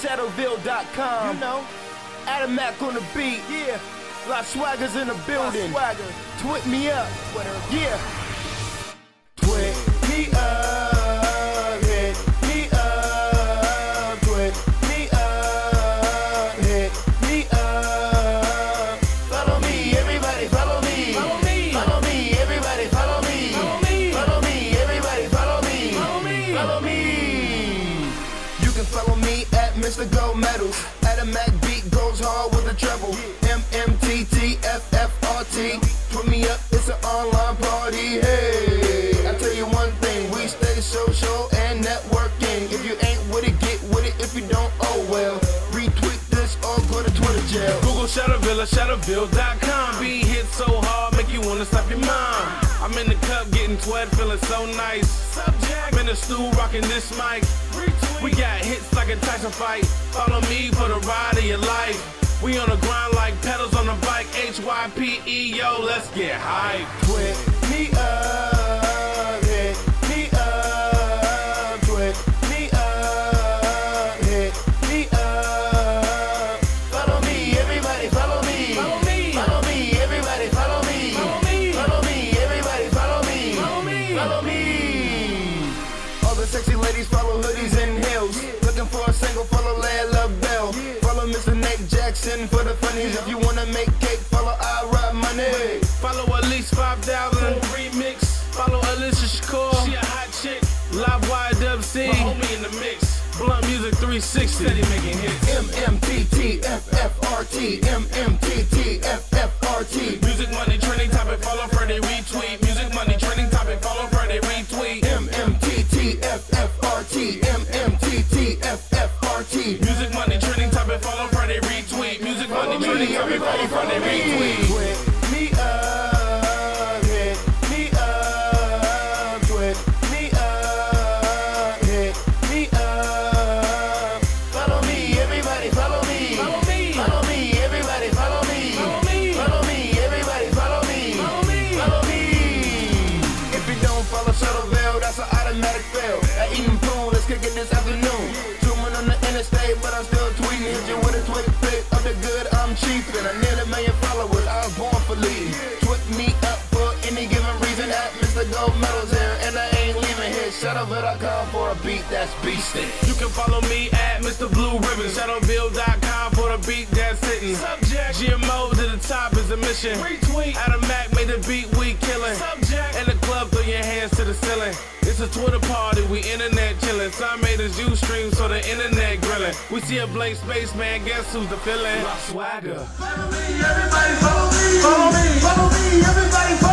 Shadowville.com. You know, Adam Mac on the beat. yeah. La Swagga's in the building. Swagger. Twit me up. Twitter. Yeah. Twit me up. At Mr. Gold Medals. At a Mac beat goes hard with a treble. M M T T F F R T. Put me up, it's an online party. Hey, I tell you one thing, we stay social and networking. If you ain't with it, get with it. If you don't, oh well. Retweet this or go to Twitter jail. Google Shadowville or Shadowville.com. Beat hit so hard, make you wanna stop your mom. I'm in the cup getting twed, feeling so nice. I'm in the stool rocking this mic. We got hits like a Tyson fight. Follow me for the ride of your life. We on the grind like pedals on a bike. HYPE, yo, let's get hype. Twit me up, sexy ladies follow hoodies and heels. Looking for a single, follow Layla Bell. Follow Mr. Nate Jackson for the funnies. If you wanna make cake, follow I Ride Money. Follow at least 5,000 remix. Follow Alicia Shakur. She a hot chick. Live YWC. My homie in the mix. Blunt Music 360. Steady making hits. MMTTFFRT, MMTTFFRT, Music money trending topic. Follow Friday MMTTFFRT, MMTTFFRT. Music money trending topic. Follow Friday retweet. Music money trending topic. Follow Friday retweet. Twit me up, hit me up, twit me up, hit me up. Follow me, everybody, follow me. Follow me. Follow me, everybody, follow me. Follow me. Follow me, everybody, follow me. Follow me. Follow me. If you don't follow Shadowville, that's an automatic fail. At Eaton Pool, let's kick it this afternoon. Zooming on the interstate, but I'm still tweeting. Hit you with a twit pic of the good I'm cheap. And I need a million followers, I was born for leading. Twit me up for any given reason. At Mr. Gold Medals here, and I ain't leaving here. Shadowville.com for a beat that's beastin'. You can follow me at Mr. Blue Ribbon. Shadowville.com for the beat that's hitting. Subject. GMO to the top is a mission. Retweet. Adam Mac made the beat we killing. Subject. In the club, throw your hands to the ceiling. It's a Twitter party, we internet chilling. Some made us use streams so the internet grilling. We see a blank space, man. Guess who's the feeling? Swagger. Follow me, everybody, follow me. Follow me, follow me, everybody, follow